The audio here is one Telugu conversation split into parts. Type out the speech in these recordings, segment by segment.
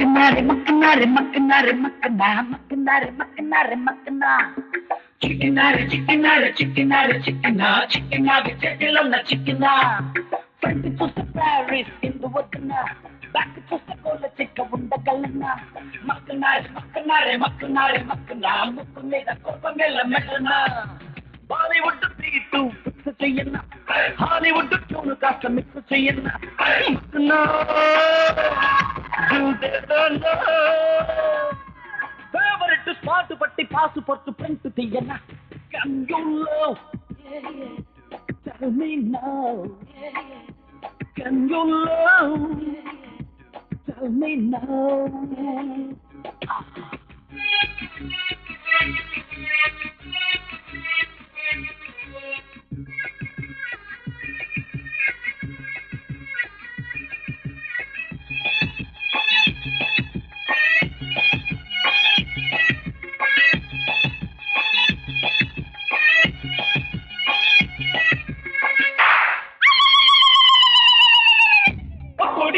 മക്കനാരെ മക്കനാരെ മക്കനാരെ മക്കനാ മക്കനാരെ മക്കനാരെ മക്കനാ. ചിക്കനാരെ ചിക്കനാരെ ചിക്കനാരെ ചിക്കനാ. ചിക്കനാകെ ചെട്ടിലൊന്ന ചിക്കനാ. ഫ്രണ്ട് ചുസ്ത പാരീസ് എന്ത് വക്കനാ ബാക്ക് ചുസ്തകോല ചിക്ക ഉണ്ട കല്ലനാ മക്കനാരെ മക്കനാരെ മക്കനാരെ മക്കനാ. മുക്കുമേല കൊപ്പമേല മെല്ലനാ ബാലിവുഡ് പീട്ടു ഫിക്സ് ചെയ്യുന്ന ഹോളിവുഡ് ട്യൂണ് കാസ്റ്റ് മിക്സ് ചെയ്യുന്ന മക്കനാ Favorite to smart பட்டி பாசு பட்டு print to என்ன Can you love? Tell me now. Can you love? Tell me now. Ah.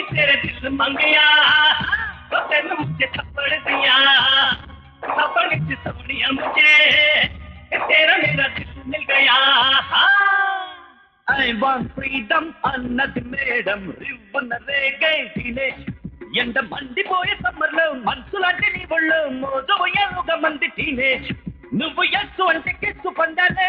ਵੀ ਤੇਰੇ ਦਿਲ ਮੰਗਿਆ ਉਹ ਤੈਨੂੰ ਮੁਝੇ ਥੱਪੜ ਦਿਆ ਥੱਪੜ ਵਿੱਚ ਸੋਹਣੀਆਂ ਮੁਝੇ ਤੇਰਾ ਮੇਰਾ ਦਿਲ ਮਿਲ ਗਿਆ I want freedom అన్నది మేడం. రివ్వన రేగై దినేష్ ఎండ మండిపోయే సమ్మర్లో మనసులాంటి నీ ఒళ్ళు మోజపోయే ఒక మంది టీనేజ్ నువ్వు ఎస్సు అంటే కిస్సు పండాలే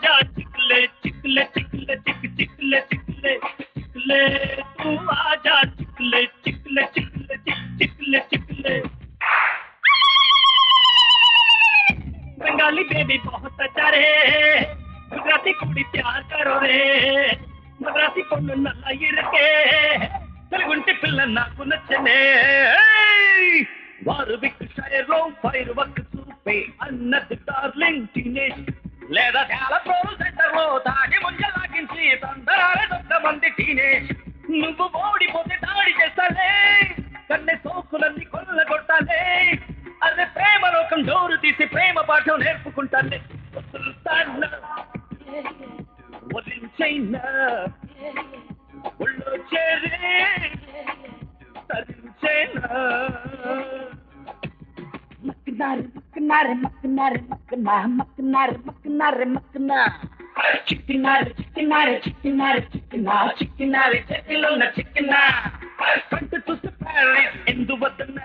నవ్వలే మరాసి పొన్ను నల్ల ఇరకే తెలుగుంటి పిల్ల నాకు నచ్చనే వారు విక్కుషాయలో పైరు వక్కు చూపే అన్నది డార్లింగ్ టీనేజ్. లేదా తేలపోరు సెంటర్లో తాగి ముంజలాగించి తొందరాలే దొంగ మంది టీనేజ్. నువ్వు ఓడిపోతే దాడి చేస్తానే కన్నె సోకులన్నీ కొల్ల కొట్టాలే అదే ప్రేమ లోకం డోరు తీసి ప్రేమ పాఠం నేర్పుకుంటానే వదిలించైనా ఒళ్ళో చేరి తరించైనా? మక్కనారి మక్కనారి మక్కనారి మక్కనా మక్కనారి మక్కనారి మక్కనా చిక్కినారి చిక్కినారి చిక్కినారి చిక్కినా చిక్కినారి ఉన్న చిక్కినా. ఫ్రంట్ చూస్తే ప్యారిస్ ఎందు వద్దన్న?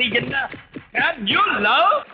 see you you love.